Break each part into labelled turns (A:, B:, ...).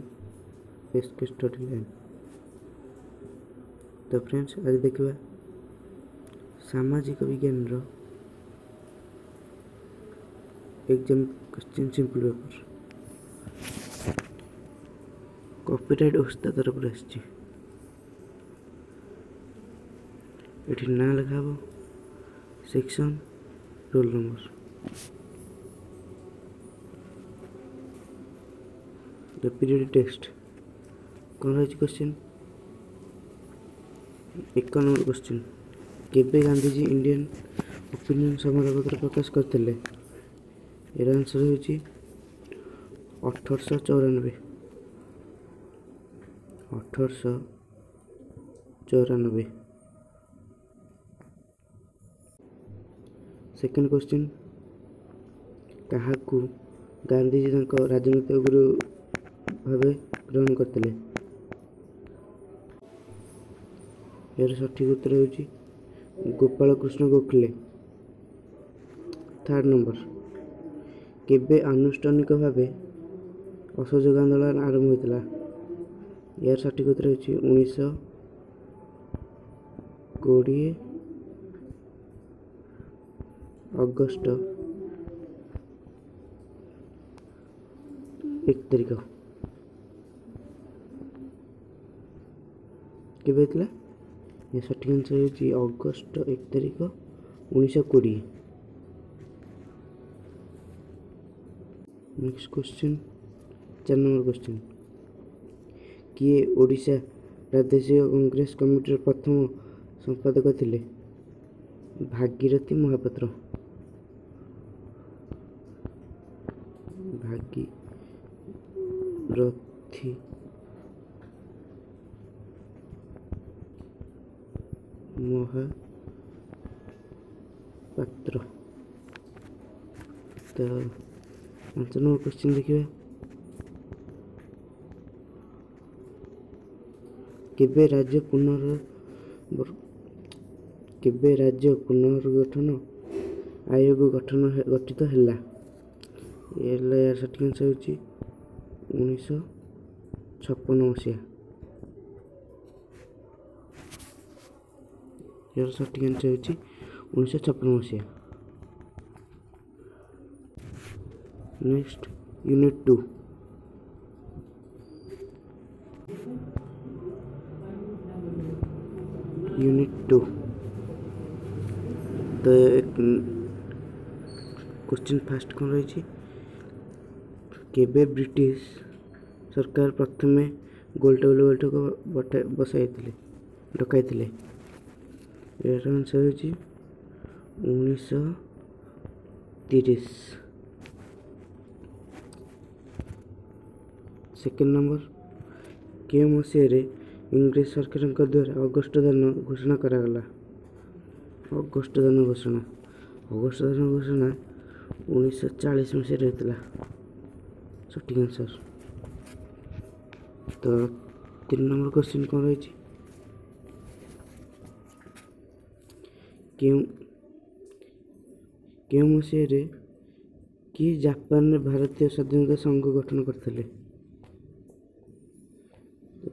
A: इसके study line ତ friends ଆଜି ଦେଖିବା ସାମାଜିକ ବିଜ୍ଞାନର exam question simple paper copyright ଓସ୍ତା ତରଫରୁ ଆସିଛି ଏଠି ନାଁ ଲେଖା ହେବ section roll number the period text कौन रही क्वेश्चन एक नंबर क्वेश्चन केवे गांधीजी इंडियन ओपिनियन समारपत्र प्रकाश करते यार आंसर हो अठरश चौरानबे अठरश चौरानबे सेकेंड क्वेश्चन କାହାକୁ ଗାନ୍ଧିଜୀ ତାଙ୍କ ରାଜନୈତିକ ଭାବେ ଗ୍ରହଣ କରିଥିଲେ ଏହାର ସଠିକ ଉତ୍ତର ହେଉଛି ଗୋପାଳ କୃଷ୍ଣ ଗୋଖଲେ ଥାର୍ଡ଼ ନମ୍ବର କେବେ ଆନୁଷ୍ଠାନିକ ଭାବେ ଅସହଯୋଗ ଆନ୍ଦୋଳନ ଆରମ୍ଭ ହୋଇଥିଲା ଏହାର ସଠିକ ଉତ୍ତର ହେଉଛି ଉଣେଇଶହ କୋଡ଼ିଏ ଅଗଷ୍ଟ ଏକ ତାରିଖ केवे सठिक आंसर हूँ अगस्ट एक तारिख उन्नीस कोड़े नेक्स्ट क्वेश्चन चार नंबर क्वेश्चन किए ओडा प्रदेश कांग्रेस कमिटी प्रथम संपादक थे भागीरथी महापात्र भागीरथी ମହାପାତ୍ର ତ ପାଞ୍ଚ ନମ୍ବର କ୍ୱେଶ୍ଚିନ୍ ଦେଖିବା କେବେ ରାଜ୍ୟ ପୁନର୍ କେବେ ରାଜ୍ୟ ପୁନର୍ଗଠନ ଆୟୋଗ ଗଠନ ଗଠିତ ହେଲା ହେଲା ଏହାର ସଠିକ୍ ଆନ୍ସର୍ ହେଉଛି ଉଣେଇଶହ ଛପନ ମସିହା यार सठिक आंसर हूँ उन्नीस छप्पन मसीह next unit two unit two तो एक क्वेश्चन फास्ट कौन रही केबे ब्रिटिश सरकार प्रथम गोल्ड टेबल बैठक बसाई डकई ଏହାର ଆନ୍ସର୍ ହେଉଛି ଉଣେଇଶହ ତିରିଶ ସେକେଣ୍ଡ ନମ୍ବର କେଉଁ ମସିହାରେ ଇଂରେଜ ସରକାରଙ୍କ ଦ୍ୱାରା ଅଗଷ୍ଟ ଦାନ ଘୋଷଣା କରାଗଲା ଅଗଷ୍ଟ ଦାନ ଘୋଷଣା ଅଗଷ୍ଟ ଦାନ ଘୋଷଣା ଉଣେଇଶହ ଚାଳିଶ ମସିହାରେ ହୋଇଥିଲା ସଠିକ୍ ଆନ୍ସର୍ ତ ତିନି ନମ୍ବର କୋଶ୍ଚିନ୍ କ'ଣ ରହିଛି କେଉଁ କେଉଁ ମସିହାରେ କିଏ ଜାପାନରେ ଭାରତୀୟ ସ୍ୱାଧୀନତା ସଂଘ ଗଠନ କରିଥିଲେ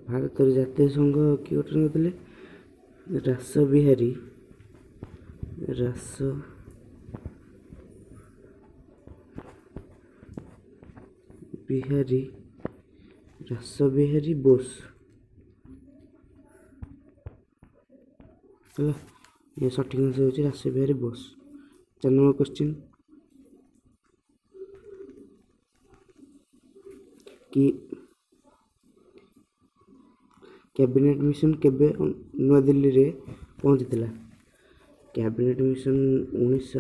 A: ଭାରତର ଜାତୀୟ ସଂଘ କିଏ ଗଠନ କରିଥିଲେ ରାସ ବିହାରୀ ରାସ ବିହାରୀ ରାସ ବିହାରୀ ବୋଷ ହେଲା ये सठिक आंसर हो राशि भेरी बोस चार नंबर क्वेश्चन कि कैबिनेट मिशन के नुआ दिल्ली में पहुंची था कैबिनेट मिशन उन्नीस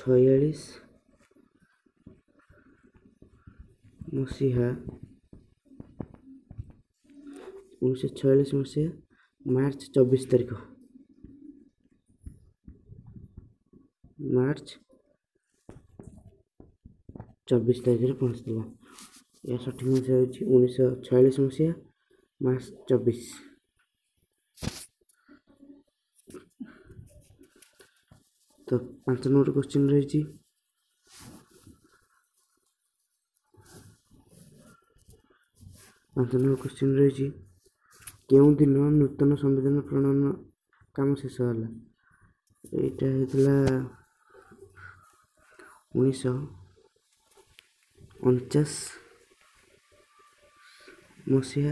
A: छयास मसीहा उन्नीस छयास मसीहा मार्च चौबीस तारीख मार्च ଚବିଶ ତାରିଖରେ ପହଞ୍ଚିଥିଲା ଏହା ସଠିକ୍ ମସିହା ହେଉଛି ଉଣେଇଶହ ଛୟାଳିଶ ମସିହା ମାର୍ଚ୍ଚ ଚବିଶ ତ ପାଞ୍ଚ ନମ୍ବର କ୍ୱେଶ୍ଚିନ୍ ରହିଛି ପାଞ୍ଚ ନମ୍ବର କ୍ୱେଶ୍ଚିନ୍ ରହିଛି କେଉଁ ଦିନ ନୂତନ ସମ୍ବିଧାନ ପ୍ରଣୟନ କାମ ଶେଷ ହେଲା ଏଇଟା ହେଇଥିଲା मसीह चाश मसीह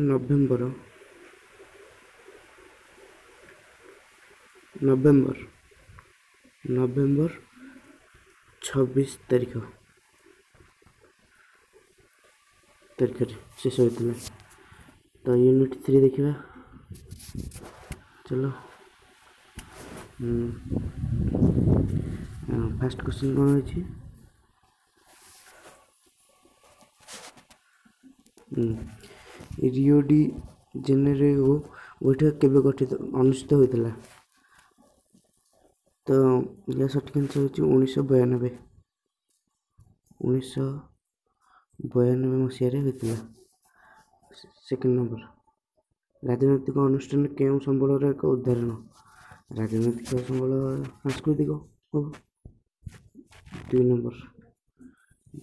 A: नवेम्बर नवेम्बर नवेम्बर छब्बीस तारीख तारीख शेष होता है तो यूनिट थ्री देखा चलो ফার্স্ট কোশ্চেন কোন হয়েছে রিও ডি জেনেরেও বৈঠক কেবে গঠিত অনুষ্ঠিত হয়েছিল তো ইয়ার সঠিক আনসার হচ্ছে উনিশশো বয়ানবে উনিশশো বয়ানবে মশিয়ারে হয়েছিল সেকেন্ড নম্বর ରାଜନୈତିକ ଅନୁଷ୍ଠାନ କେଉଁ ସମ୍ବଳର ଏକ ଉଦାହରଣ ରାଜନୈତିକ ସମ୍ବଳ ସାଂସ୍କୃତିକ ଦୁଇ ନମ୍ବର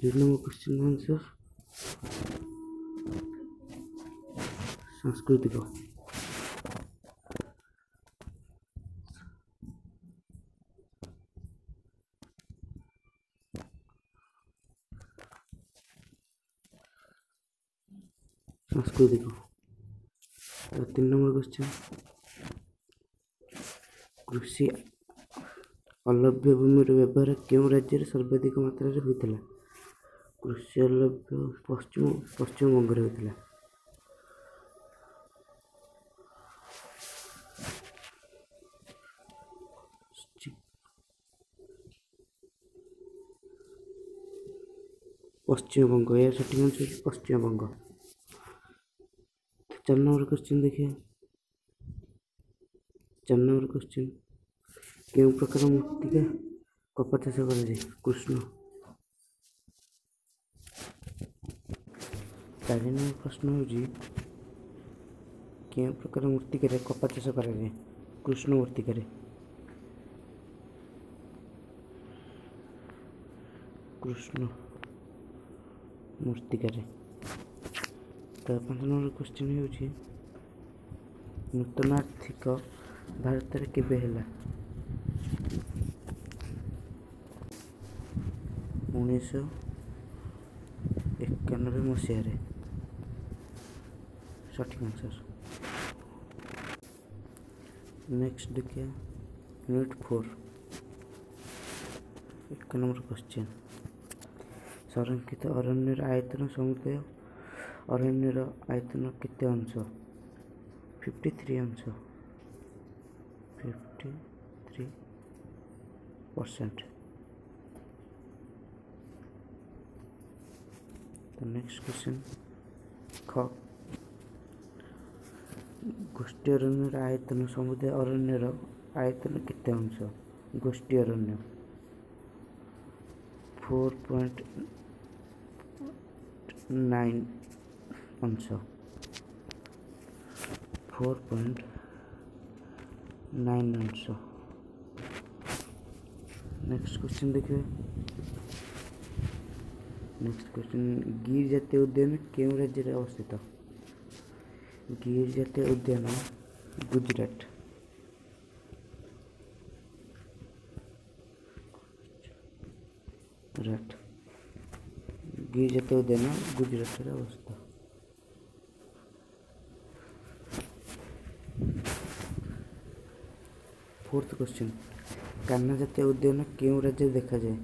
A: ଦୁଇ ନମ୍ବର କୋଶ୍ଚିନ୍ ଆନ୍ସର୍ ସାଂସ୍କୃତିକ ସାଂସ୍କୃତିକ और तीन नंबर क्वेश्चन କୃଷି ଅଲଭ୍ୟ ଭୂମିର ବ୍ୟବହାର କେଉଁ ରାଜ୍ୟରେ ସର୍ବାଧିକ ମାତ୍ରାରେ ହୋଇଥିଲା କୃଷି ଅଲଭ୍ୟ ପଶ୍ଚିମ ପଶ୍ଚିମବଙ୍ଗରେ ହୋଇଥିଲା ପଶ୍ଚିମବଙ୍ଗ ଏହା ସଠିକ୍ ଆନ୍ସର୍ ପଶ୍ଚିମବଙ୍ଗ चार नम्बर क्वेश्चन देखिए चार नम्बर क्वेश्चन के प्रकार मूर्ति के कपा चाष कर कृष्ण चार नंबर प्रश्न हो प्रकार मूर्ति के कपा चाष कर कृष्ण मूर्ति के कृष्ण मूर्ति के ପାଞ୍ଚ ନମ୍ବର କୋଶ୍ଚିନ୍ ହେଉଛି ନୂତନ ଆର୍ଥିକ ଭାରତରେ କେବେ ହେଲା ଉଣେଇଶହ ଏକାନବେ ମସିହାରେ ସଠିକ୍ ଆନ୍ସର୍ ନେକ୍ସଟ देखिए यूनिट फोर एक नंबर क्वेश्चन संरक्षित अरण्य आयतन समुदाय ಅರಣ್ಯದ आयतन ಕಿತ್ತೆ अंश फिफ्टी थ्री अंश फिफ्टी थ्री परसेंट तो नेक्स्ट क्वेश्चन ख गोष्ठी अरण्य आयतन समुदाय अरण्य आयतन कितने अंश गोष्ठी अरण्य फोर पॉइंट नाइन पंचो फोर पॉइंट नाइन नाइन सौ नेक्स्ट क्वेश्चन देखिए नेक्स्ट क्वेश्चन गिर जातीय उद्यान केउँ राज्य अवस्थित गिर जातीय उद्यान गुजरात गिर ଗିରିଜାତ उद्यान गुजरात ଅବସ୍ଥିତ ফোর্থ কোশ্চেন কান্না জাতীয় উদ্যান কোন রাজ্যে দেখা যায়